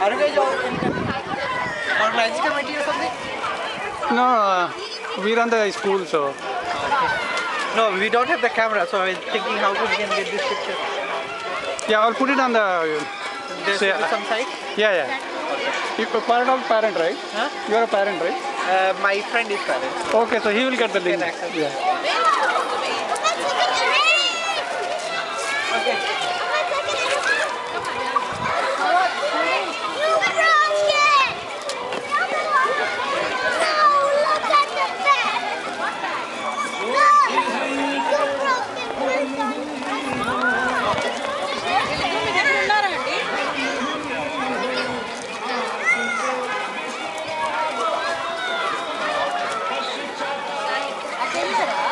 Are you guys organizing committee or something? No, uh, we run the school, so. No, we don't have the camera, so I was thinking how we can get this picture. Yeah, I'll put it on the. Uh, yeah. some site? Yeah, yeah. You're a of parent, right? Huh? You're a parent, right? Uh, my friend is parent. Okay, so he will get the link. Yeah. Okay. Yeah.